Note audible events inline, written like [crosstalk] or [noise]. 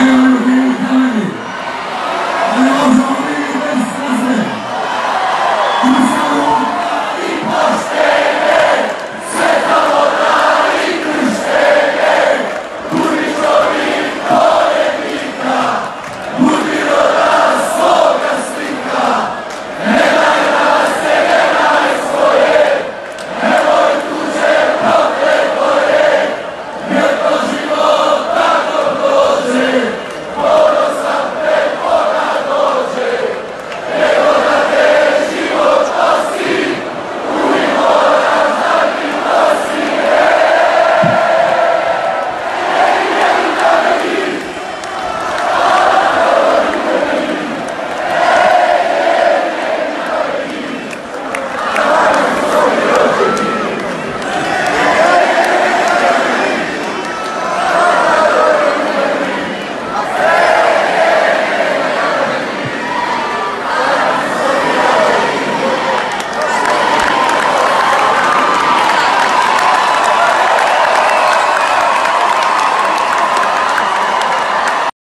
Hallelujah. [laughs]